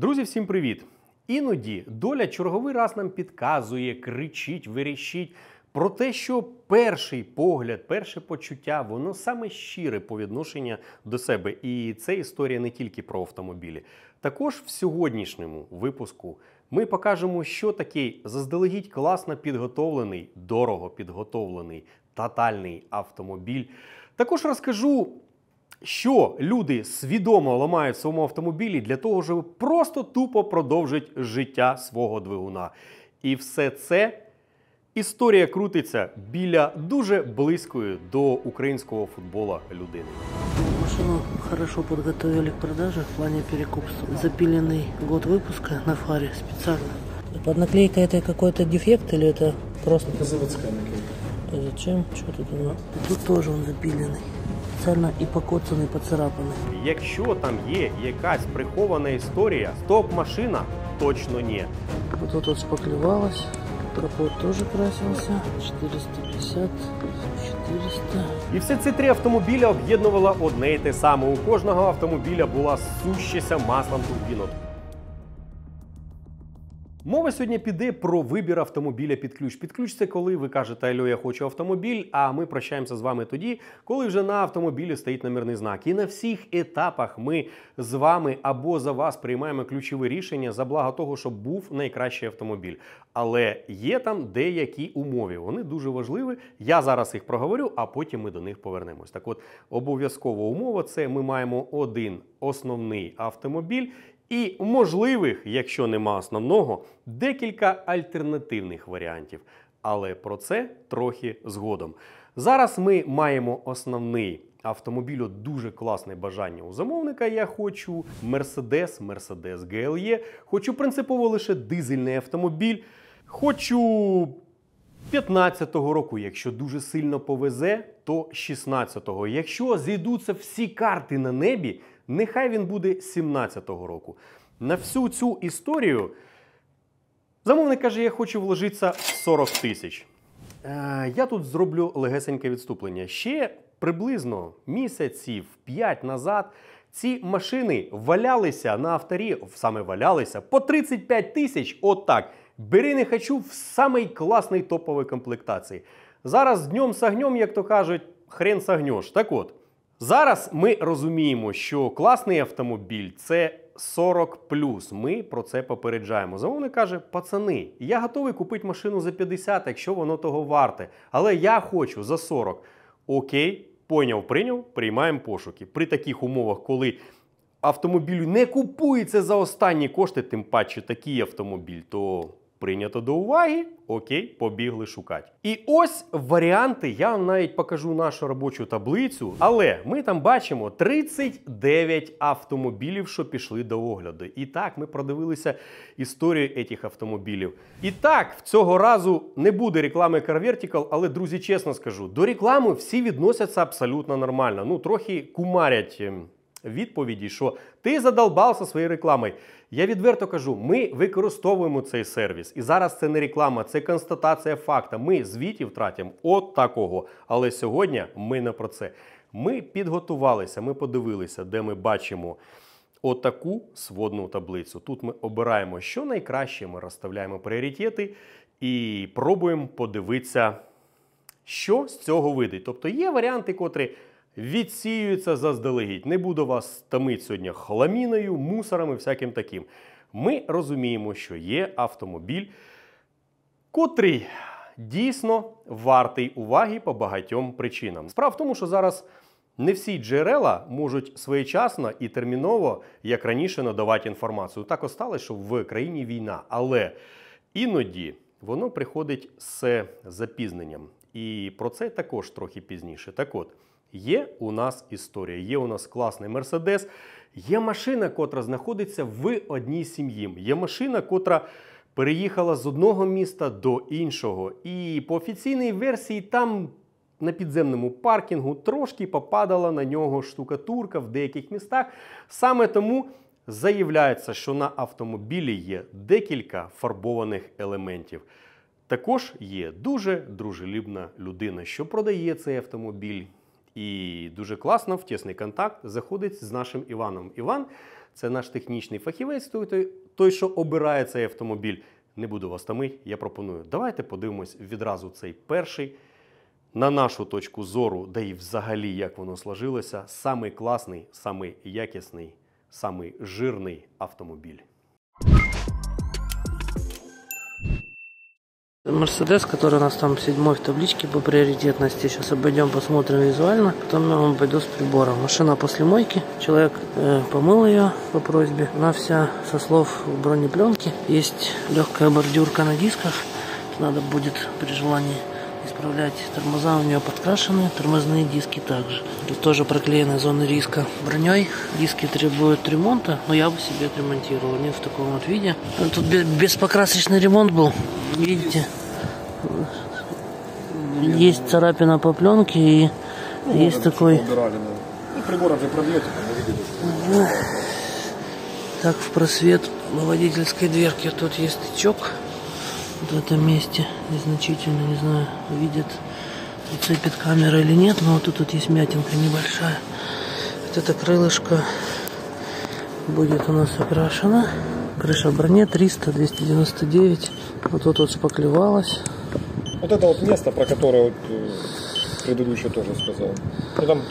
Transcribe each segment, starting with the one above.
Друзі, всім привіт! Іноді доля черговий раз нам підказує, кричить, верещить про те, що перший погляд, перше почуття, воно саме щире по відношенню до себе. І це історія не тільки про автомобілі. Також в сьогоднішньому випуску ми покажемо, що такий заздалегідь класно підготовлений, дорого підготовлений, тотальний автомобіль. Також розкажу що люди свідомо ламають в своєму автомобілі для того, щоб просто тупо продовжити життя свого двигуна. І все це історія крутиться біля дуже близької до українського футбола людини. Машину хорошо подготовили к продаже в плане перекупства. Запиленный год выпуска на фаре специально. Под наклейкой это какой-то дефект или это просто... Это заводская наклейка. А Зачем? Что тут у нас? Тут тоже он запиленный. Специально покоцаний, і поцарапаний. Якщо там є якась прихована історія, стоп-машина точно ні. Вот тут вот шпаклевалось. Капот теж красився. 450, 400. І все ці три автомобіля об'єднувала одне і те саме. У кожного автомобіля була сущася маслом турбінок. Мова сьогодні піде про вибір автомобіля під ключ. Під ключ це коли ви кажете Альо, я хочу автомобіль, а ми прощаємося з вами тоді, коли вже на автомобілі стоїть номерний знак. І на всіх етапах ми з вами або за вас приймаємо ключове рішення за благо того, щоб був найкращий автомобіль. Але є там деякі умови. Вони дуже важливі. Я зараз їх проговорю, а потім ми до них повернемось. Так, от обов'язкова умова це ми маємо один основний автомобіль. І можливих, якщо нема основного, декілька альтернативних варіантів. Але про це трохи згодом. Зараз ми маємо основний автомобіль, дуже класне бажання у замовника. Я хочу Mercedes, Mercedes GLE, хочу принципово лише дизельний автомобіль, хочу 15-го року, якщо дуже сильно повезе, то 16-го. Якщо зійдуться всі карти на небі, нехай він буде 17-го року. На всю цю історію замовник каже, я хочу вложитися 40 тисяч. Е, я тут зроблю легесеньке відступлення. Ще приблизно місяців 5 назад ці машини валялися на авторі, саме валялися по 35 тисяч. Отак. Бери не хочу в самій класній топовій комплектації. Зараз днем з огнем, як то кажуть, хрен сагнеш. Так от, зараз ми розуміємо, що класний автомобіль це 40 Ми про це попереджаємо. Замовник каже: пацани, я готовий купити машину за 50, якщо воно того варте. Але я хочу за 40. Окей, поняв, прийняв, приймаємо пошуки. При таких умовах, коли автомобілю не купується за останні кошти, тим паче такий автомобіль, то прийнято до уваги. Окей, побігли шукати. І ось варіанти. Я вам навіть покажу нашу робочу таблицю. Але ми там бачимо 39 автомобілів, що пішли до огляду. І так, ми продивилися історію цих автомобілів. І так, в цього разу не буде реклами Car Vertical, але, друзі, чесно скажу, до реклами всі відносяться абсолютно нормально. Ну, трохи кумарять. ем, відповіді, що ти задолбався своєю рекламою. Я відверто кажу, ми використовуємо цей сервіс. І зараз це не реклама, це констатація факта. Ми звітів тратимо от такого. Але сьогодні ми не про це. Ми підготувалися, ми подивилися, де ми бачимо отаку сводну таблицю. Тут ми обираємо, що найкраще, ми розставляємо пріоритети і пробуємо подивитися, що з цього вийде. Тобто є варіанти, котрі відсіюються заздалегідь. Не буду вас томити сьогодні хламіною, мусором і всяким таким. Ми розуміємо, що є автомобіль, котрий дійсно вартий уваги по багатьом причинам. Справа в тому, що зараз не всі джерела можуть своєчасно і терміново, як раніше, надавати інформацію. Так осталось, що в країні війна, але іноді воно приходить з запізненням. І про це також трохи пізніше. Так от, є у нас історія, є у нас класний Мерседес, є машина, котра знаходиться в одній сім'ї. Є машина, котра переїхала з одного міста до іншого. І по офіційній версії там на підземному паркінгу трошки попадала на нього штукатурка в деяких містах. Саме тому заявляється, що на автомобілі є декілька фарбованих елементів. Також є дуже дружелюбна людина, що продає цей автомобіль. І дуже класно в тісний контакт заходить з нашим Іваном. Іван Це наш технічний фахівець, той, той, що обирає цей автомобіль. Не буду вас томити, я пропоную. Давайте подивимось відразу цей перший. На нашу точку зору, де і взагалі як воно сложилося, самий класний, самий якісний, самий жирний автомобіль. Мерседес, который у нас там седьмой в табличке по приоритетности. Сейчас обойдем, посмотрим визуально. Потом я вам пойду с прибором. Машина после мойки. Человек э, помыл ее по просьбе. Она вся со слов бронепленки. Есть легкая бордюрка на дисках. Надо будет при желании исправлять. Тормоза у нее подкрашены, тормозные диски также. Тут тоже проклеены зоны риска броней. Диски требуют ремонта, но я бы себе отремонтировал. Не в таком вот виде. Тут беспокрасочный ремонт был. Видите? Есть царапина по пленке и ну, есть такой... Убирали. Ну, прибором же пробьете. Так, в просвет на водительской дверке тут есть тычок в этом месте незначительно, не знаю, видят, цепит камера или нет, но вот тут, тут есть мятинка небольшая. Вот это крылышко будет у нас окрашено. Крыша броне 300, 299. Вот тут вот шпаклевалась. Вот это вот место, про которое вот э, предыдущий тоже сказал. Ну там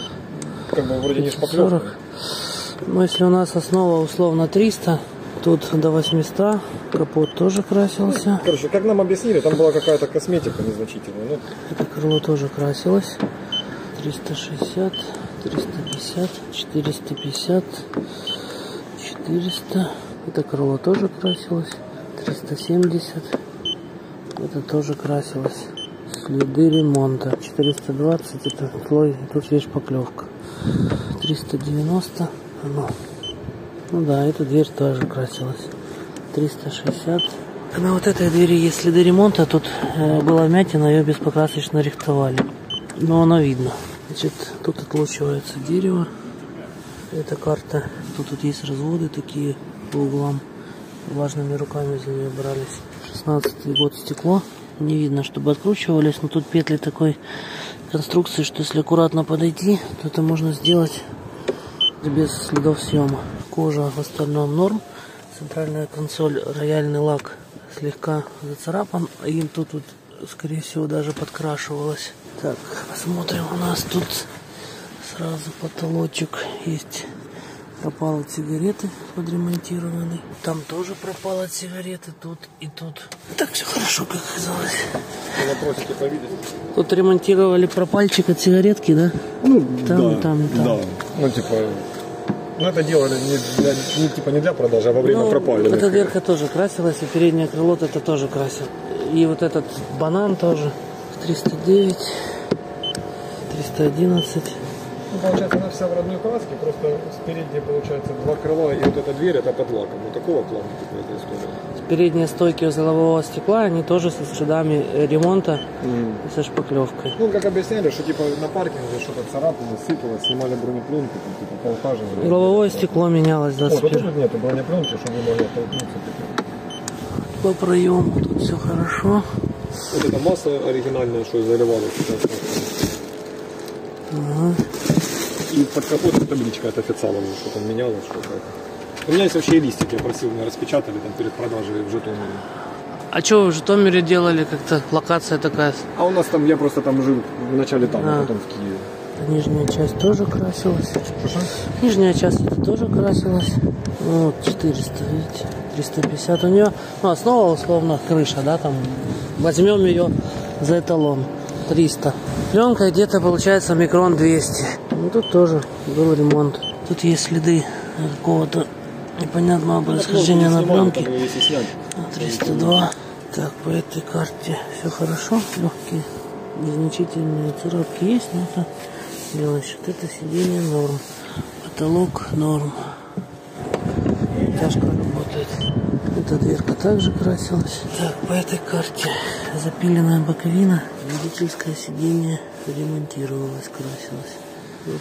как бы вроде не шпаклевка. Ну если у нас основа условно 300, Тут до 800, капот тоже красился. Короче, как нам объяснили, там была какая-то косметика незначительная. Ну. Это крыло тоже красилось. 360, 350, 450, 400. Это крыло тоже красилось. 370. Это тоже красилось. Следы ремонта. 420 это слой. Тут есть шпаклевка. 390. Ну, ну да, эта дверь тоже красилась. 360. На вот этой двери есть следы ремонта. Тут э, была вмятина, ее беспокрасочно рихтовали. Но она видно. Значит, тут отлучивается дерево. Это карта. Тут, тут есть разводы такие по углам. Влажными руками за нее брались. 16 год стекло. Не видно, чтобы откручивались, но тут петли такой конструкции, что если аккуратно подойти, то это можно сделать без следов съема. Кожа в остальном норм. Центральная консоль, рояльный лак слегка зацарапан. И тут, тут скорее всего, даже подкрашивалась. Так, посмотрим. У нас тут сразу потолочек есть. Пропал от сигареты подремонтированный. Там тоже пропал от сигареты. Тут и тут. Так все хорошо, как казалось. Вопросики по Тут ремонтировали пропальчик от сигаретки, да? Ну, там, да, там, там. Да. Ну, типа, ну, это делали не, для, не, типа, не для продажи, а во время ну, пропали. Эта дверка тоже красилась, и переднее крыло это тоже красил. И вот этот банан тоже. 309, 311. Ну, получается, она вся в родной краске, просто спереди, получается, два крыла, и вот эта дверь, это под лаком. Вот такого плана эта история. Передние стойки из лобового стекла, они тоже со следами ремонта mm. со шпаклевкой. Ну, как объясняли, что типа на паркинге что-то царапало, сыпалось, снимали бронепленку, там, типа поухаживали. Лобовое стекло менялось, да. Вот, тут нету бронепленки, чтобы вы могли оттолкнуться. Типа. По проему тут все хорошо. Вот эта масса оригинальная, что заливалась. Ага. И под капотом табличка от официала, что там менялось, что-то. У меня есть вообще листик, я просил, меня распечатали там перед продажей в Житомире. А что вы в Житомире делали как-то? Локация такая? А у нас там, я просто там жил вначале там, а, а потом в Киеве. Нижняя часть тоже красилась. Что? Нижняя часть это тоже красилась. Ну, вот 400, видите, 350 у нее. Ну, основа условно крыша, да, там. Возьмем ее за эталон. 300. Пленка где-то получается микрон 200. Ну, тут тоже был ремонт. Тут есть следы какого-то непонятного происхождения на пленке. 302. Так, по этой карте все хорошо. Легкие незначительные царапки есть, но это мелочь. Вот это сиденье норм. Потолок норм. Тяжко работает. Эта дверка также красилась. Так, по этой карте запиленная боковина. Водительское сиденье ремонтировалось, красилось.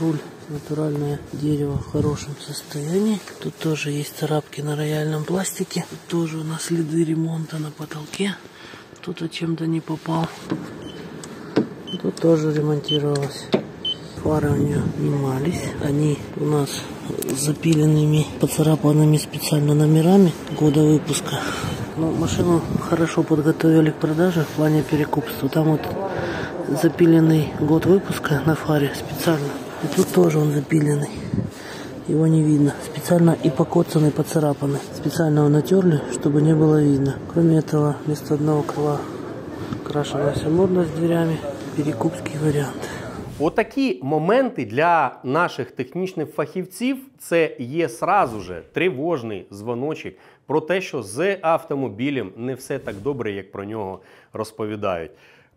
Руль натуральное дерево в хорошем состоянии. Тут тоже есть царапки на рояльном пластике. Тут тоже у нас следы ремонта на потолке. Кто-то чем-то не попал. Тут тоже ремонтировалось. Фары у нее снимались. Они у нас запиленными, поцарапанными специально номерами года выпуска. Ну, машину хорошо подготовили к продаже в плане перекупства. Там вот запиленный год выпуска на фаре специально. И тут тоже он запиленный. Его не видно. Специально и покоцанный, поцарапанный. Специально его натерли, чтобы не было видно. Кроме этого, вместо одного крыла крашена вся морда с дверями. Перекупский вариант. Отакі моменти для наших технічних фахівців це є сразу же тривожний дзвоночок про те, що з автомобілем не все так добре, як про нього розповідають.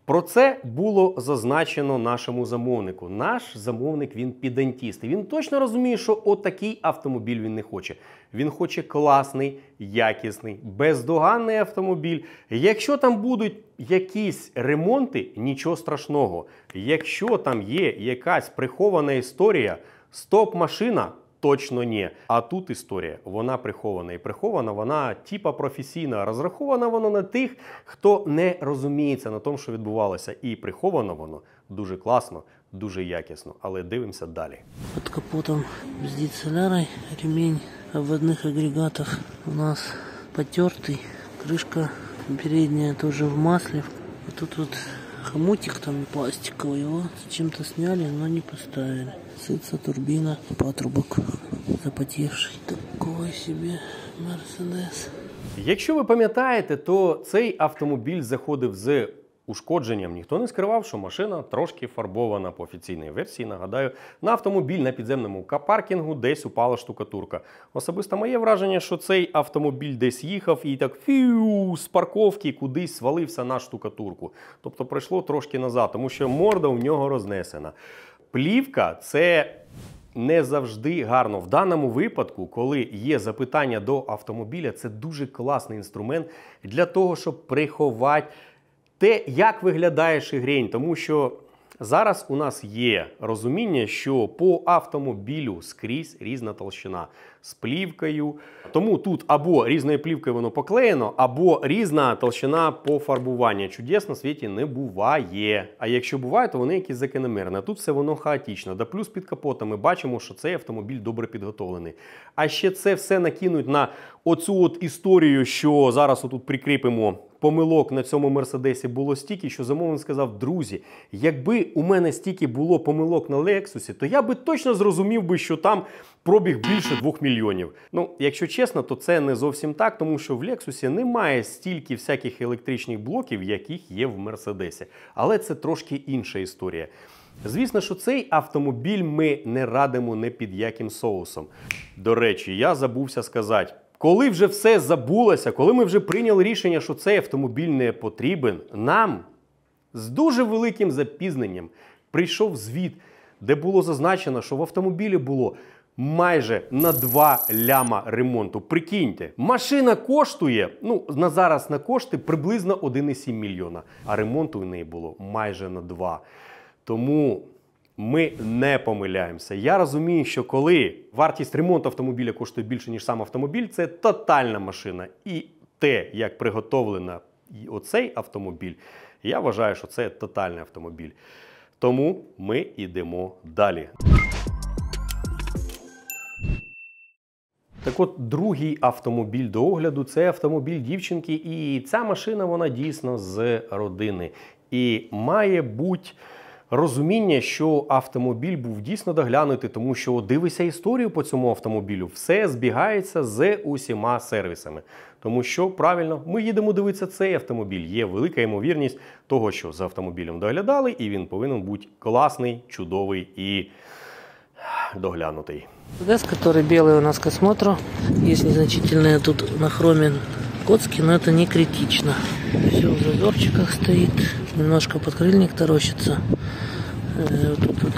Про це було зазначено нашому замовнику. Наш замовник він підантіст. І Він точно розуміє, що отакий автомобіль він не хоче. Він хоче класний, якісний, бездоганний автомобіль. Якщо там будуть якісь ремонти, нічого страшного. Якщо там є якась прихована історія, стоп-машина Точно ні. А тут історія, вона прихована. І прихована вона типа професійна. Розрахована вона на тих, хто не розуміється на тому, що відбувалося. І приховано воно дуже класно, дуже якісно. Але дивимося далі. Под капотом с децелярой ремень обводных агрегатов у нас потертый. Крышка передняя тоже в масле. И тут вот хомутик там пластиковый. Его зачем-то сняли, но не поставили. Сыться турбина, патрубок запотевший. Такой себе Мерседес. Якщо ви пам'ятаєте, то цей автомобіль заходив з ушкодженням. Ніхто не скривав, що машина трошки фарбована по офіційній версії. Нагадаю, на автомобіль на підземному капаркінгу десь упала штукатурка. Особисто моє враження, що цей автомобіль десь їхав і так фіу з парковки кудись свалився на штукатурку. Тобто пройшло трошки назад, тому що морда у нього рознесена. Плівка це не завжди гарно. В даному випадку, коли є запитання до автомобіля, це дуже класний інструмент для того, щоб приховати те, як виглядає шигрень. Тому що зараз у нас є розуміння, що по автомобілю скрізь різна толщина з плівкою. Тому тут або різною плівкою воно поклеєно, або різна толщина пофарбування. Чудес на світі не буває. А якщо буває, то вони якісь закономірні. Тут все воно хаотично. Да плюс під капотом ми бачимо, що цей автомобіль добре підготовлений. А ще це все накинуть на оцю от історію, що зараз отут прикріпимо. Помилок на цьому мерседесі було стільки, що замовник сказав: друзі, якби у мене стільки було помилок на Лексусі, то я би точно зрозумів би, що там пробіг більше 2 мільйонів. Ну, якщо чесно, то це не зовсім так, тому що в Лексусі немає стільки всяких електричних блоків, яких є в Мерседесі. Але це трошки інша історія. Звісно, що цей автомобіль ми не радимо не під яким соусом. До речі, я забувся сказати. Коли вже все забулося, коли ми вже прийняли рішення, що цей автомобіль не потрібен, нам з дуже великим запізненням прийшов звіт, де було зазначено, що в автомобілі було майже на 2 ляма ремонту. Прикиньте, машина коштує ну на зараз на кошти приблизно 1,7 мільйона, а ремонту в неї було майже на 2. Тому ми не помиляємося. Я розумію, що коли вартість ремонту автомобіля коштує більше, ніж сам автомобіль, це тотальна машина. І те, як приготовлена оцей автомобіль, я вважаю, що це тотальний автомобіль. Тому ми йдемо далі. Так от, другий автомобіль до огляду це автомобіль дівчинки, і ця машина вона дійсно з родини. І має бути розуміння, що автомобіль був дійсно доглянутий, тому що дивися історію по цьому автомобілю, все збігається з усіма сервісами. Тому що правильно, ми їдемо дивитися цей автомобіль. Є велика ймовірність того, що за автомобілем доглядали, і він повинен бути класний, чудовий і доглянутий. Газ, который белый у нас к осмотру. Есть незначительные тут на хроме коцки, но это не критично. Все в зазорчиках стоит. Немножко подкрыльник торощится. Э, тут вот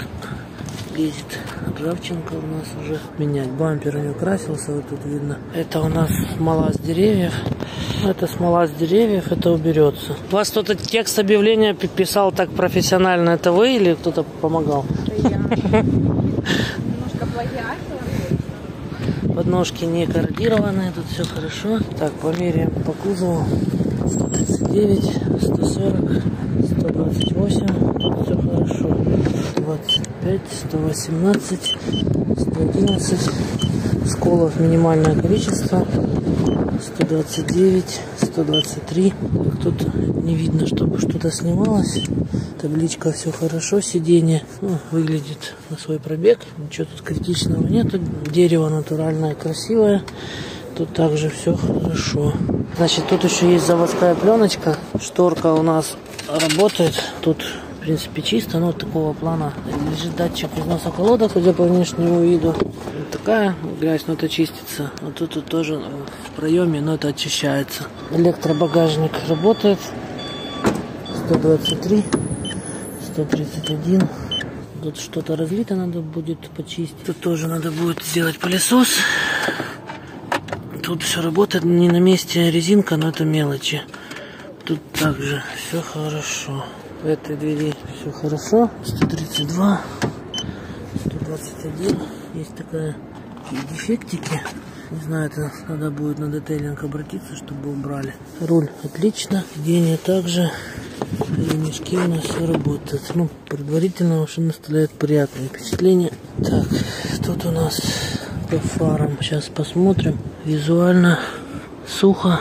лезет ржавчинка у нас уже. Менять бампер у него красился, вот тут видно. Это у нас смола с деревьев. Это смола с деревьев, это уберется. У вас кто-то текст объявления пи- писал так профессионально. Это вы или кто-то помогал? Подножки не корродированные, тут все хорошо. Так, померяем по кузову. 139, 140, 128, тут все хорошо. 25, 105, 118, 111. Сколов минимальное количество. 129, 123. Тут не видно, чтобы что-то снималось. Табличка все хорошо, сиденье ну, выглядит на свой пробег. Ничего тут критичного нет. Дерево натуральное, красивое. Тут также все хорошо. Значит, тут еще есть заводская пленочка. Шторка у нас работает. Тут, в принципе, чисто, но такого плана. Лежит датчик износа колодок, судя по внешнему виду. Вот такая грязь, но это чистится. Вот тут, тут тоже в проеме, но это очищается. Электробагажник работает. 123, 131. Тут что-то разлито, надо будет почистить. Тут тоже надо будет сделать пылесос. Тут все работает не на месте резинка, но это мелочи. Тут также все хорошо. В этой двери все хорошо. 132, 121. Есть такая дефектики. Не знаю, это надо будет на детейлинг обратиться, чтобы убрали. Руль отлично. Сиденье также. Ремешки у нас работают. Ну, предварительно машина оставляет приятное впечатление. Так, тут у нас по фарам. Сейчас посмотрим. Визуально сухо.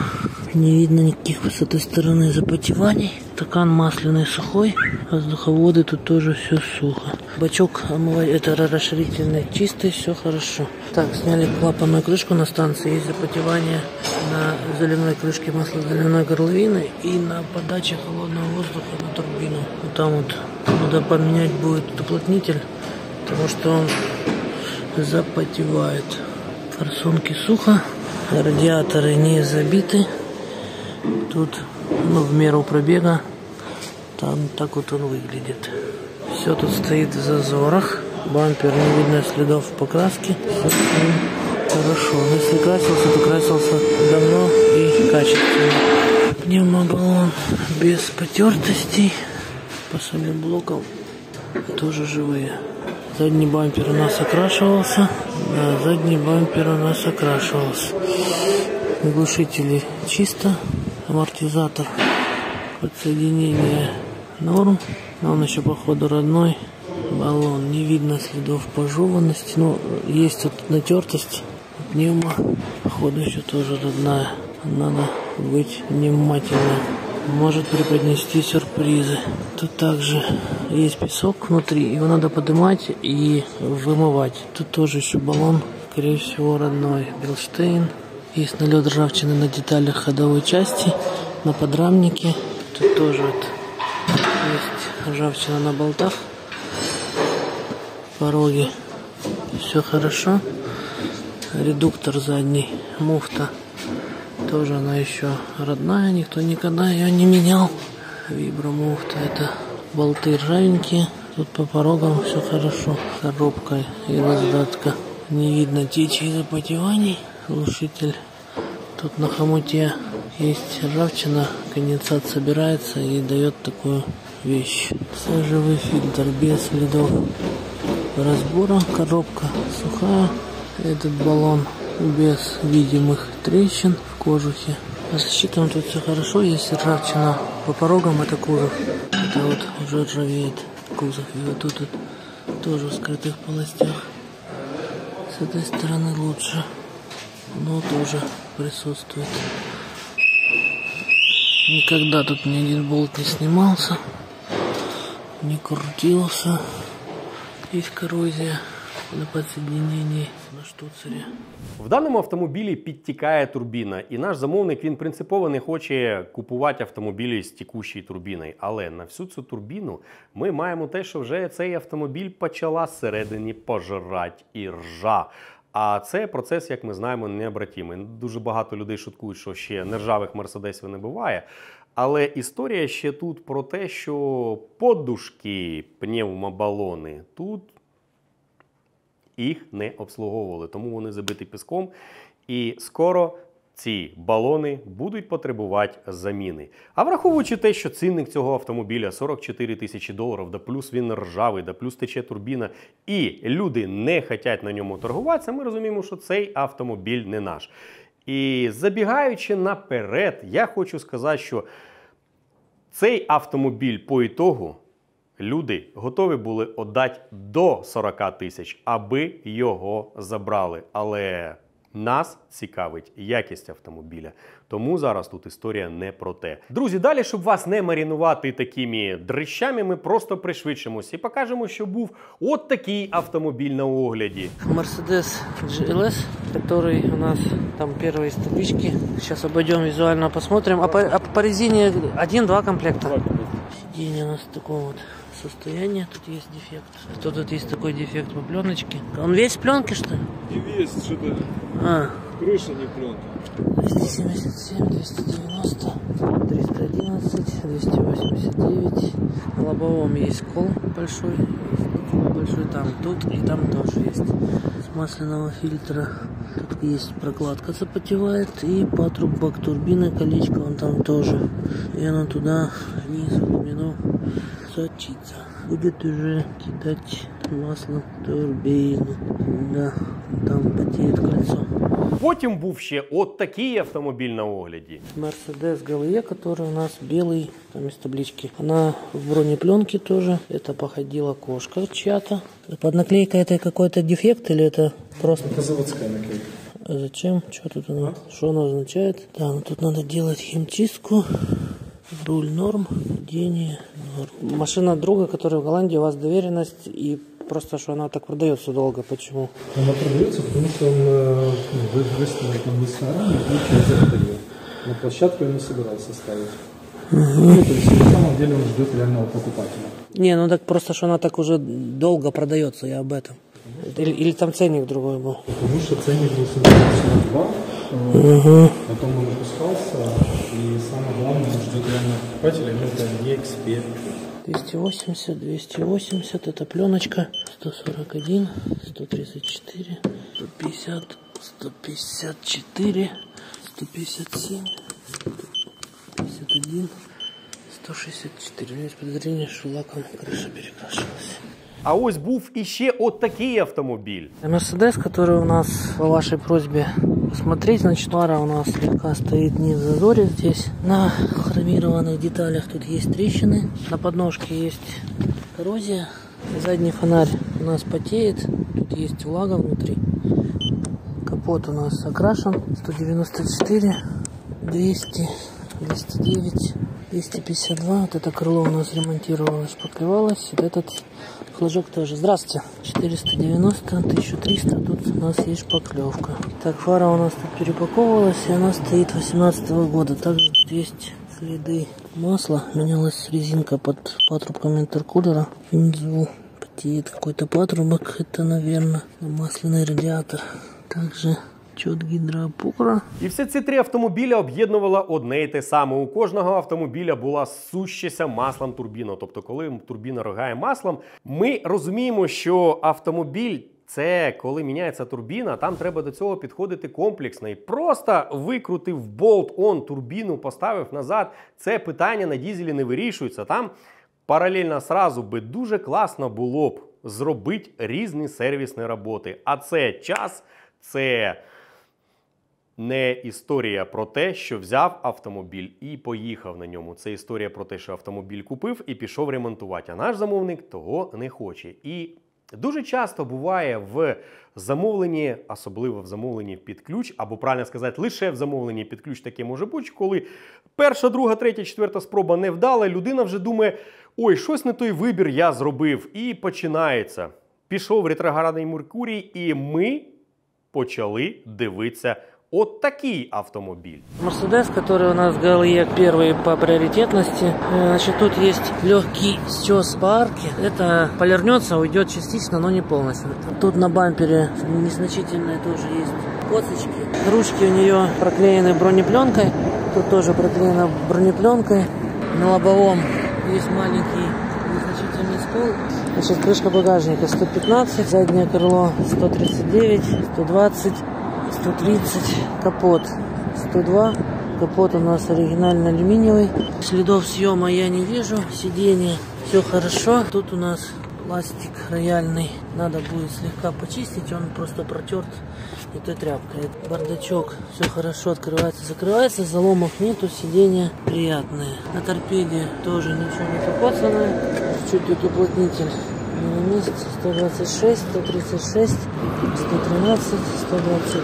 Не видно никаких с этой стороны запотеваний. Стакан масляный сухой. Воздуховоды тут тоже все сухо. Бачок омывать, это расширительный чистый, все хорошо. Так, сняли клапанную крышку на станции. Есть запотевание на заливной крышке масла заливной горловины и на подаче холодного воздуха на турбину. Вот там вот надо поменять будет уплотнитель, потому что он запотевает. Форсунки сухо, радиаторы не забиты. Тут ну, в меру пробега там так вот он выглядит. Все тут стоит в зазорах. Бампер не видно следов покраски. Хорошо. Но если красился, то красился давно и качественно. Пневмобаллон без потертостей. По блокам тоже живые. Задний бампер у нас окрашивался. Да, задний бампер у нас окрашивался. Глушители чисто. Амортизатор подсоединение норм. Но он еще походу родной. Баллон. Не видно следов пожеванности. Но есть тут натертость. Пневма. Походу еще тоже родная. Надо быть внимательным может преподнести сюрпризы. Тут также есть песок внутри, его надо поднимать и вымывать. Тут тоже еще баллон, скорее всего родной. Билштейн. Есть налет ржавчины на деталях ходовой части, на подрамнике. Тут тоже вот ржавчина на болтах. Пороги. Все хорошо. Редуктор задний, муфта тоже она еще родная, никто никогда ее не менял. Вибромуфта это болты ржавенькие. Тут по порогам все хорошо. Коробка и раздатка. Не видно течи и запотеваний. Глушитель. Тут на хомуте есть ржавчина. Конденсат собирается и дает такую вещь. Сажевый фильтр без следов разбора. Коробка сухая. Этот баллон без видимых трещин в кожухе. Защитом тут все хорошо, есть ржавчина по порогам, это кузов. Это вот уже ржавеет кузов. И вот тут вот тоже в скрытых полостях. С этой стороны лучше, но тоже присутствует. Никогда тут ни один болт не снимался, не крутился. Есть коррозия на подсоединенні на штуцері. В даному автомобілі підтікає турбіна, і наш замовник він принципово не хоче купувати автомобілі з тікущою турбіною. Але на всю цю турбіну ми маємо те, що вже цей автомобіль почала зсередині пожирати і ржа. А це процес, як ми знаємо, необратимий. Дуже багато людей шуткують, що ще нержавих мерседесів не буває. Але історія ще тут про те, що подушки, пневмобалони тут їх не обслуговували, тому вони забиті піском. І скоро ці балони будуть потребувати заміни. А враховуючи те, що цінник цього автомобіля 44 тисячі доларів, да плюс він ржавий, да плюс тече турбіна, і люди не хочуть на ньому торгуватися, ми розуміємо, що цей автомобіль не наш. І забігаючи наперед, я хочу сказати, що цей автомобіль по ітогу люди готові були отдати до 40 тисяч, аби його забрали. Але нас цікавить якість автомобіля. Тому зараз тут історія не про те. Друзі, далі, щоб вас не марінувати такими дрищами, ми просто пришвидшимось і покажемо, що був от такий автомобіль на огляді. Mercedes GLS, который у нас там первые таблички. Сейчас обойдем визуально посмотрим. А по, а по резине один-два комплекта. Сиденье у нас в таком вот состоянии. Тут есть дефект. Что тут есть такой дефект по пленочке? Он весь в пленке, что ли? И вес, что-то А, крыша не пленка. 277, 290, 311, 289. На лобовом есть кол большой. Большой там, тут и там тоже есть. С масляного фильтра. Тут есть прокладка запотевает. И патрубок турбины, колечко он там тоже. И оно туда вниз в глубину сочится. Будет уже кидать масло в турбину. Да, там потеет кольцо. Потім був ще от такий автомобіль на огляді. Мерседес ГЛЕ, который у нас белый, там из таблички. Она в бронепленке тоже. Это походила кошка чья-то. Под наклейкой это какой-то дефект или это просто... Это заводская наклейка. А зачем? Что тут она? Что она означает? Да, ну тут надо делать химчистку. Руль норм, деньги норм. Машина друга, которая в Голландии, у вас доверенность и просто, что она так продается долго. Почему? Она продается, потому что он э, ну, вы- выставил там в Инстаграме и. На площадку я не собирался ставить. Ну, то есть на самом деле он ждет реального покупателя. Не, ну так просто, что она так уже долго продается, я об этом. Или, или там ценник другой был. Потому что ценник был 752, э, потом он опускался, и самое реального покупателя, это эксперт. 280, 280, это пленочка. 141, 134, 150, 154, 157, 151, 164. У меня есть подозрение, что лаком крыша перекрашивалась. А ось був іще от такий автомобіль. Мерседес, который у нас по вашей просьбе посмотреть, значит, пара у нас слегка стоит не в зазоре здесь. На хромированных деталях тут есть трещины, на подножке есть коррозия. Задний фонарь у нас потеет, тут есть влага внутри. Капот у нас окрашен 194, 200, 209, 252. Вот это крыло у нас ремонтировалось, покрывалось. Вот этот флажок тоже. Здравствуйте. 490, 1300. Тут у нас есть шпаклевка. Так, фара у нас тут перепаковывалась, и она стоит 18 года. Также тут есть следы масла. Менялась резинка под патрубком интеркулера. Внизу потеет какой-то патрубок. Это, наверное, масляный радиатор. Также чет гидроопора. І все ці три автомобіля об'єднувало одне і те саме. У кожного автомобіля була сущася маслом турбіна. Тобто, коли турбіна рогає маслом, ми розуміємо, що автомобіль. Це коли міняється турбіна, там треба до цього підходити комплексно. І просто викрутив болт, он турбіну поставив назад. Це питання на дізелі не вирішується. Там паралельно сразу би дуже класно було б зробити різні сервісні роботи. А це час, це не історія про те, що взяв автомобіль і поїхав на ньому. Це історія про те, що автомобіль купив і пішов ремонтувати. А наш замовник того не хоче. І дуже часто буває в замовленні, особливо в замовленні під ключ, або правильно сказати, лише в замовленні під ключ таке може бути, коли перша, друга, третя, четверта спроба не вдала, людина вже думає: ой, щось не той вибір я зробив. І починається. Пішов ретроградний Меркурій, і ми почали дивитися от такий автомобіль. Мерседес, который у нас ГЛЕ первый по приоритетности. Э, Значит, тут есть легкий стес по арке. Это полирнется, уйдет частично, но не полностью. Тут на бампере незначительные тоже есть косточки. Ручки у нее проклеены бронепленкой. Тут тоже проклеено бронепленкой. На лобовом есть маленький незначительный скол. Значит, крышка багажника 115, заднее крыло 139, 120, 130, капот 102. Капот у нас оригинально алюминиевый. Следов съема я не вижу. Сиденье все хорошо. Тут у нас пластик рояльный. Надо будет слегка почистить. Он просто протерт этой тряпкой. Бардачок все хорошо открывается, закрывается. Заломов нету. Сиденье приятное. На торпеде тоже ничего не покоцанное. чуть-чуть тут уплотнитель на месте. 126, 136, 113, 122.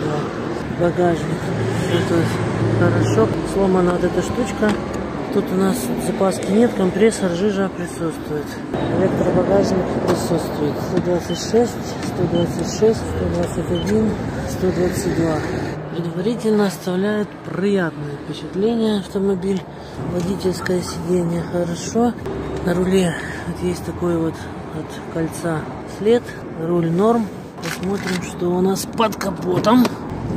Багажник. Тут хорошо. Сломана вот эта штучка. Тут у нас запаски нет, компрессор, жижа присутствует. Электробагажник присутствует. 126, 126, 121, 122. Предварительно оставляет приятное впечатление автомобиль. Водительское сиденье хорошо. На руле вот есть такой вот от кольца след. Руль норм. Посмотрим, что у нас под капотом.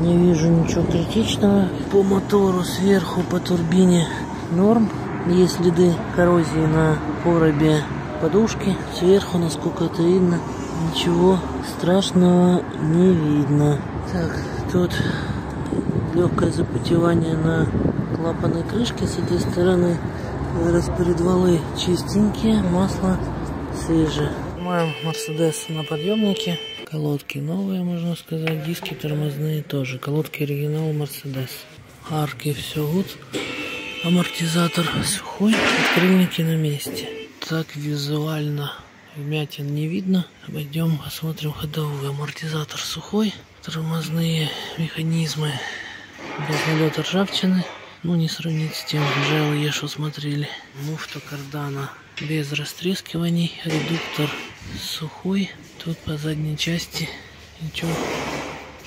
Не вижу ничего критичного. По мотору сверху, по турбине норм. Есть следы коррозии на коробе, подушки. Сверху, насколько это видно, ничего страшного не видно. Так, тут легкое запотевание на клапанной крышке с этой стороны. Распредвалы чистенькие, масло свежее. Снимаем Мерседес на подъемнике. Колодки новые, можно сказать. Диски тормозные тоже. Колодки оригинал Мерседес. Арки все good. Амортизатор сухой. Открыльники на месте. Так визуально вмятин не видно. Обойдем, посмотрим ходовую. Амортизатор сухой. Тормозные механизмы без налета ржавчины. Ну, не сравнить с тем GLE, что смотрели. Муфта кардана без растрескиваний. Редуктор сухой. Тут по задней части ничего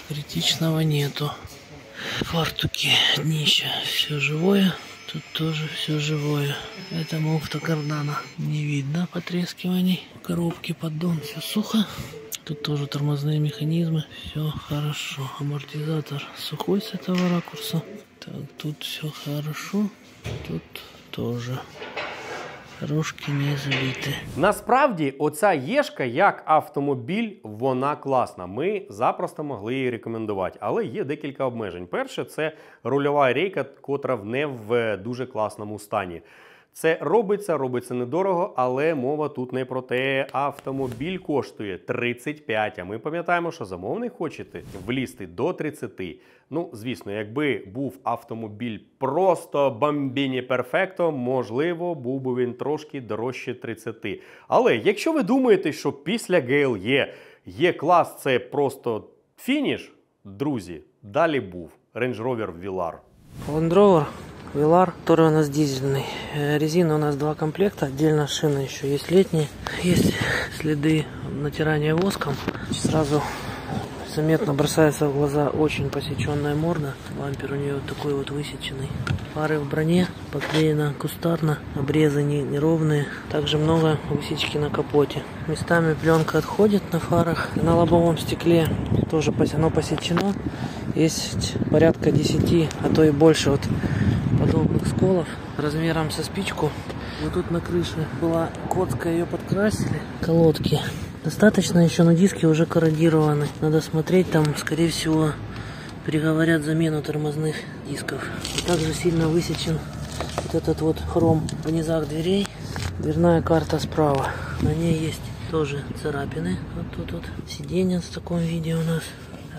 критичного нету. Фартуки, днища, все живое. Тут тоже все живое. Это муфта кардана. Не видно потрескиваний. Коробки, поддон, все сухо. Тут тоже тормозные механизмы. Все хорошо. Амортизатор сухой с этого ракурса. Так, тут все хорошо. Тут тоже. Рожки не забиті. Насправді, оця єшка як автомобіль, вона класна. Ми запросто могли її рекомендувати, але є декілька обмежень. Перше, це рульова рейка, котра не в дуже класному стані. Це робиться, робиться недорого, але мова тут не про те. Автомобіль коштує 35, а ми пам'ятаємо, що замовник хочете влізти до 30. Ну, звісно, якби був автомобіль просто бомбіні перфекто, можливо, був би він трошки дорожче 30. Але якщо ви думаєте, що після GLE є клас, це просто фініш, друзі, далі був Range Rover Velar. Land Rover Velar, который у нас дизельный. Э, Резина у нас два комплекта, отдельно шины еще есть летние. Есть следы натирания воском. Сразу заметно бросается в глаза очень посеченная морда. Бампер у нее такой вот высеченный. Фары в броне, поклеено кустарно, обрезы не- неровные. Также много высечки на капоте. Местами пленка отходит на фарах. На лобовом стекле тоже оно посечено. Есть порядка 10, а то и больше вот подобных сколов размером со спичку. Вот тут на крыше была котка, ее подкрасили. Колодки. Достаточно еще, но диски уже корродированы. Надо смотреть, там, скорее всего, приговорят замену тормозных дисков. Также сильно высечен вот этот вот хром в низах дверей. Дверная карта справа. На ней есть тоже царапины. Вот тут вот сиденье в таком виде у нас.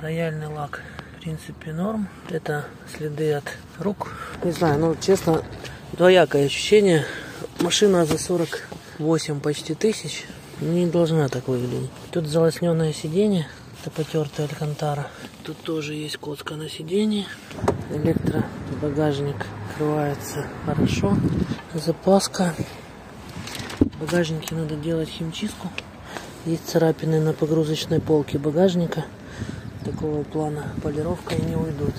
Рояльный лак. В принципе, норм. Это следы от рук. Не знаю, ну, честно, двоякое ощущение. Машина за 48 почти тысяч не должна так выглядеть. Тут залосненное сиденье. Это потертая алькантара. Тут тоже есть котка на сиденье. Электробагажник открывается хорошо. Запаска. В багажнике надо делать химчистку. Есть царапины на погрузочной полке багажника. Такого плана полировка и не уйдут.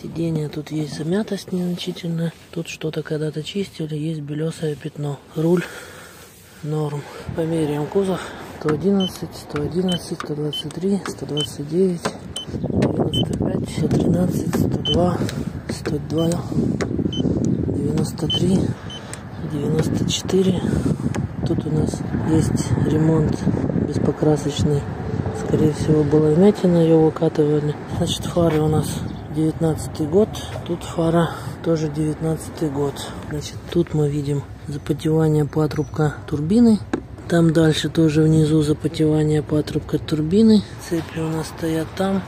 Сиденье тут есть замятость незначительная. Тут что-то когда-то чистили, есть белесое пятно. Руль норм. Померяем кузов. 111, 111, 123, 129, 95, 113, 102, 102, 93, 94. Тут у нас есть ремонт беспокрасочный. Скорее всего, была вмятина, ее выкатывали. Значит, фары у нас 19 год. Тут фара тоже 19 год. Значит, тут мы видим запотевание патрубка турбины. Там дальше тоже внизу запотевание патрубка турбины. Цепи у нас стоят там,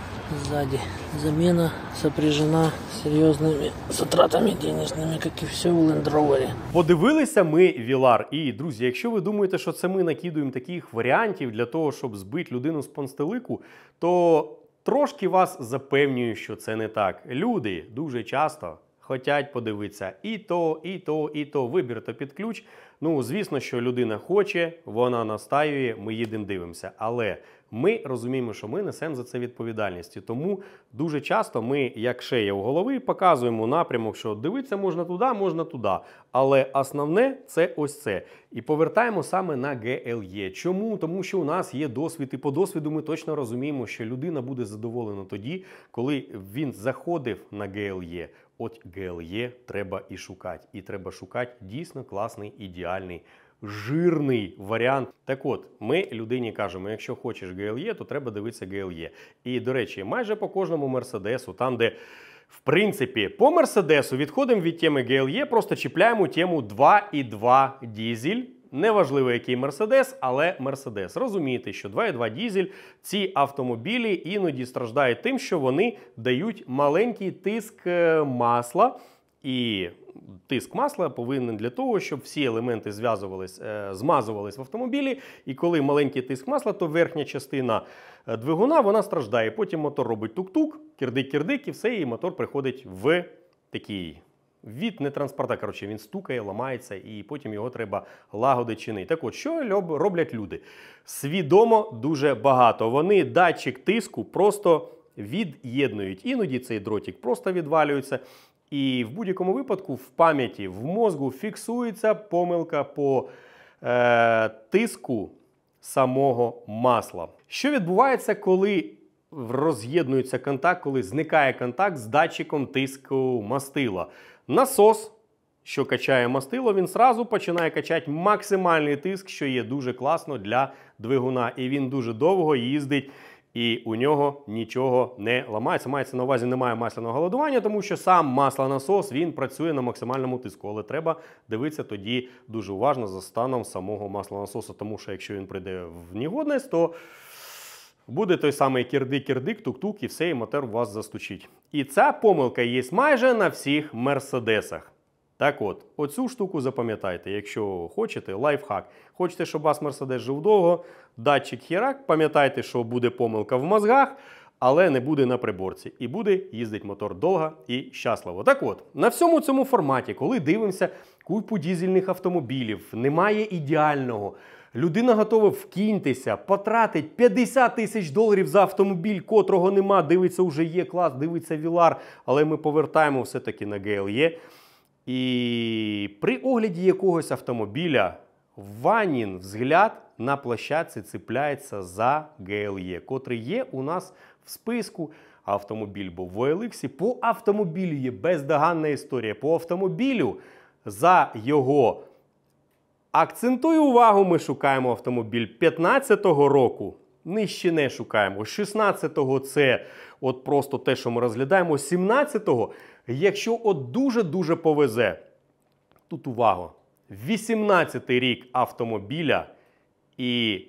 сзади. Замена сопряжена с серьезными затратами денежными, как и все в Land Rover. Подивилися ми Вілар. І друзі, якщо ви думаєте, що це ми накидуємо таких варіантів для того, щоб збити людину з панстелику, то трошки вас запевнюю, що це не так. Люди дуже часто хотять подивитися і то, і то, і то. Вибір то під ключ. Ну, звісно, що людина хоче, вона настаює, ми їдемо дивимося. Але ми розуміємо, що ми несемо за це відповідальність. Тому дуже часто ми, як шея у голови, показуємо напрямок, що дивитися можна туди, можна туди. Але основне це ось це. І повертаємо саме на ГЛЄ. Чому? Тому що у нас є досвід, і по досвіду ми точно розуміємо, що людина буде задоволена тоді, коли він заходив на ГЛЄ. От ГЛЄ треба і шукати. І треба шукати дійсно класний, ідеальний жирний варіант. Так от, ми людині кажемо, якщо хочеш GLE, то треба дивитися GLE. І, до речі, майже по кожному мерседесу, там, де. В принципі, по Мерседесу відходимо від теми GLE, просто чіпляємо тему 2,2 дізель. Неважливо, який Мерседес, але Мерседес. Розумієте, що 2,2 дізель ці автомобілі іноді страждають тим, що вони дають маленький тиск е, масла. І тиск масла повинен для того, щоб всі елементи зв'язувались, е, змазувались в автомобілі. І коли маленький тиск масла, то верхня частина е, двигуна вона страждає. Потім мотор робить тук-тук, кирдик-кирдик, і все, і мотор приходить в такий. Від нетранспорта, коротше, він стукає, ламається, і потім його треба лагодити чинити. Так от, що роблять люди? Свідомо дуже багато. Вони датчик тиску просто від'єднують. Іноді цей дротик просто відвалюється. І в будь-якому випадку в пам'яті в мозку фіксується помилка по е, тиску самого масла. Що відбувається, коли роз'єднується контакт, коли зникає контакт з датчиком тиску мастила? Насос, що качає мастило, він зразу починає качати максимальний тиск, що є дуже класно для двигуна. І він дуже довго їздить і у нього нічого не ламається. Мається на увазі, немає масляного голодування, тому що сам маслонасос він працює на максимальному тиску. Але треба дивитися тоді дуже уважно за станом самого маслонасосу, тому що якщо він прийде в негодність, то буде той самий кірдик-кірдик, тук-тук, і все, і мотор у вас застучить. І ця помилка є майже на всіх мерседесах. Так от, оцю штуку запам'ятайте, якщо хочете, лайфхак. Хочете, щоб вас Мерседес жив довго, датчик хірак, пам'ятайте, що буде помилка в мозгах, але не буде на приборці. І буде їздити мотор довго і щасливо. Так от, на всьому цьому форматі, коли дивимося купу дізельних автомобілів, немає ідеального. Людина готова вкиньтеся, потратить 50 тисяч доларів за автомобіль, котрого нема, дивиться, вже є клас, дивиться Вілар, але ми повертаємо все-таки на GLE. І при огляді якогось автомобіля Ванін взгляд на площадці цепляється за GLE, котрий є у нас в списку. Автомобіль був в OLX. По автомобілю є бездоганна історія. По автомобілю за його акцентую увагу, ми шукаємо автомобіль 15-го року. Нижче не шукаємо. 16-го це от просто те, що ми розглядаємо. 17-го Якщо от дуже-дуже повезе, тут увага, 18-й рік автомобіля і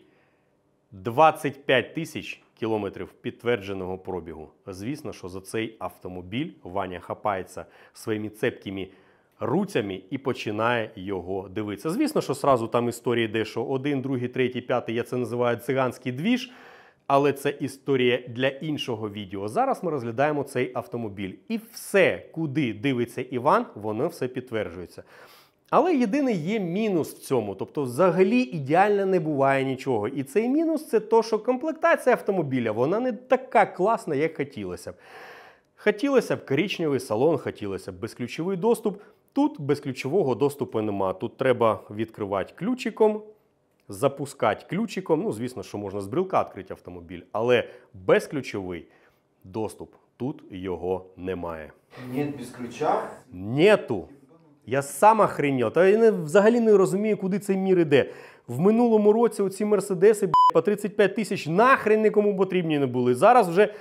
25 тисяч кілометрів підтвердженого пробігу. Звісно, що за цей автомобіль Ваня хапається своїми цепкими руцями і починає його дивитися. Звісно, що сразу там історія йде, що один, другий, третій, п'ятий, я це називаю циганський двіж. Але це історія для іншого відео. Зараз ми розглядаємо цей автомобіль. І все, куди дивиться Іван, воно все підтверджується. Але єдиний є мінус в цьому. Тобто, взагалі ідеально не буває нічого. І цей мінус це то, що комплектація автомобіля вона не така класна, як хотілося б. Хотілося б коричневий салон, хотілося б безключовий доступ. Тут безключового доступу нема. Тут треба відкривати ключиком запускати ключиком. Ну, звісно, що можна з брілка відкрити автомобіль, але безключовий доступ тут його немає. Нет без ключа? Нету. Я сам охренел. Та я не, взагалі не розумію, куди цей мір іде. В минулому році оці мерседеси по 35 тисяч нахрен нікому потрібні не були. Зараз вже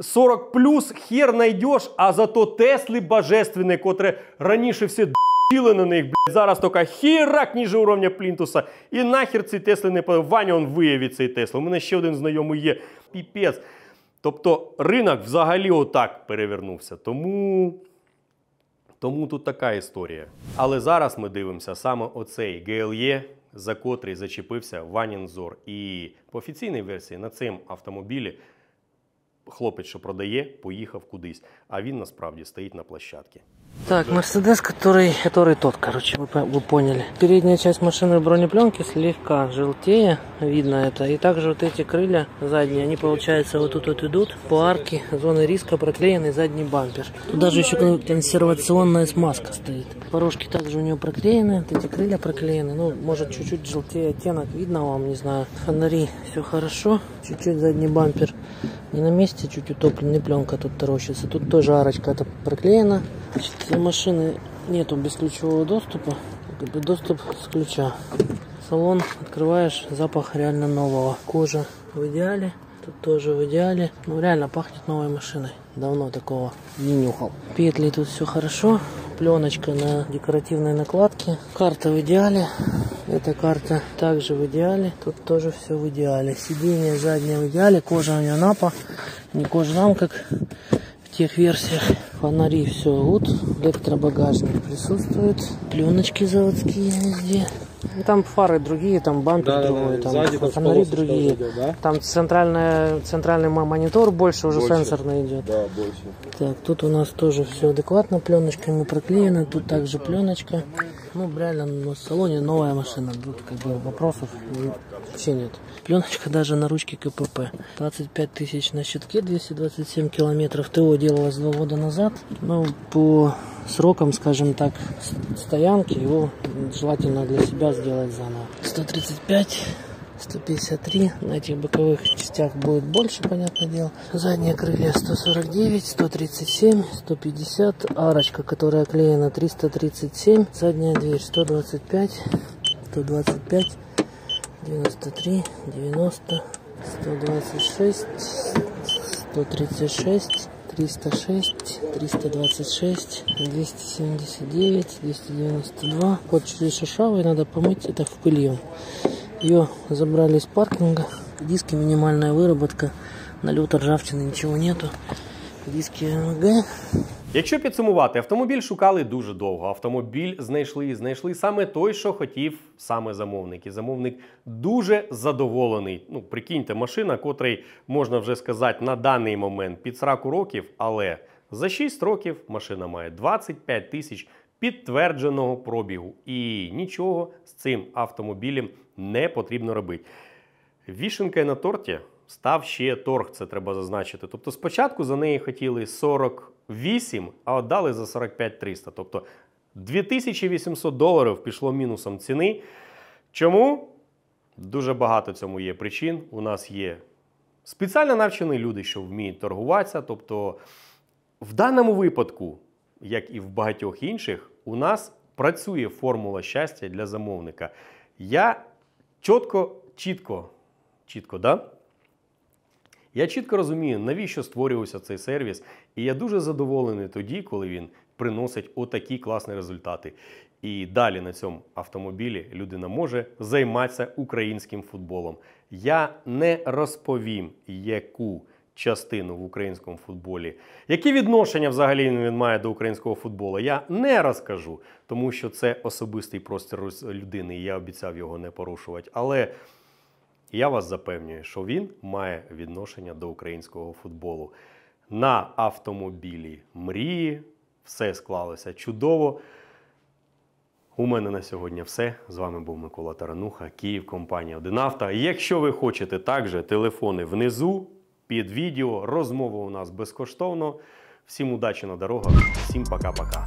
40 плюс хер найдеш, а зато Тесли божественне, котре раніше всі Тіли на них, блядь, зараз тільки хірак ніже уровня плінтуса. І нахер ці Тесли не Ваня он виявить цей Тесла. У мене ще один знайомий є. Піпець. Тобто ринок взагалі отак перевернувся. Тому. Тому тут така історія. Але зараз ми дивимося саме оцей GLE, за котрий зачепився Ванін Зор. І по офіційній версії на цим автомобілі хлопець, що продає, поїхав кудись. А він насправді стоїть на площадці. Так, Мерседес, который, который тот, короче, вы, вы поняли. Передняя часть машины бронепленки слегка желтее, видно это. И также вот эти крылья задние, они, получается, вот тут вот идут по арке, зоны риска, проклеенный задний бампер. Тут даже еще кон- консервационная смазка стоит. Порожки также у нее проклеены, вот эти крылья проклеены. Ну, может, чуть-чуть желтее оттенок, видно вам, не знаю. Фонари, все хорошо. Чуть-чуть задний бампер не на месте, чуть утопленный, пленка тут торощится. Тут тоже арочка это проклеена. Значит, у машины нету бесключевого доступа, доступ с ключа. Салон открываешь, запах реально нового. Кожа в идеале, тут тоже в идеале. Ну реально пахнет новой машиной. Давно такого не нюхал. Петли тут все хорошо. Пленочка на декоративной накладке. Карта в идеале. Эта карта также в идеале. Тут тоже все в идеале. Сиденье заднее в идеале. Кожа у нее напа. Не кожзам, как в тех версиях. Фонари все вот. Электробагажник присутствует. Пленочки заводские везде. Ну, Там фары другие, там бампер другой, там Сзади фонари другие. идет, да? Там центральная, центральный мо- монитор больше уже Больше. сенсорный идет. Да, больше. Так, тут у нас тоже все адекватно, пленочками проклеено, тут также пленочка. Ну, реально, в салоне новая машина, тут как бы вопросов вообще нет. Пленочка даже на ручке КПП. 25 тысяч на щитке, 227 километров. ТО делалось два года назад. Ну, по срокам, скажем так, стоянки, его желательно для себя сделать заново. 135 153. На этих боковых частях будет больше, понятное дело. Задние крылья 149, 137, 150. Арочка, которая клеена 337. Задняя дверь 125, 125, 93, 90, 126, 136. 306, 326, 279, 292. Под через шишавой надо помыть, это в пылью. Ее забрали из паркинга. Диски минимальная выработка. Налета ржавчины ничего нету. Диски МГ. Якщо підсумувати, автомобіль шукали дуже довго. Автомобіль знайшли, і знайшли саме той, що хотів саме замовник. І замовник дуже задоволений. Ну, прикиньте, машина, котрий можна вже сказати на даний момент під 40 років, але за 6 років машина має 25 тисяч підтвердженого пробігу. І нічого з цим автомобілем не потрібно робити. Вішенкою на торті став ще торг, це треба зазначити. Тобто спочатку за неї хотіли 48, а віддали за 45 300. Тобто 2800 доларів пішло мінусом ціни. Чому? Дуже багато цьому є причин. У нас є спеціально навчені люди, що вміють торгуватися. Тобто, в даному випадку, як і в багатьох інших, у нас працює формула щастя для замовника. Я чітко, чітко, чітко, да? Я чітко розумію, навіщо створювався цей сервіс, і я дуже задоволений тоді, коли він приносить отакі класні результати. І далі на цьому автомобілі людина може займатися українським футболом. Я не розповім, яку частину в українському футболі, які відношення взагалі він має до українського футболу, я не розкажу, тому що це особистий простір людини, і я обіцяв його не порушувати. Але я вас запевнюю, що він має відношення до українського футболу. На автомобілі мрії все склалося чудово. У мене на сьогодні все. З вами був Микола Тарануха, Київ, компанія Одинавта. Якщо ви хочете також, телефони внизу під відео. Розмова у нас безкоштовно. Всім удачі на дорогах, всім пока-пока.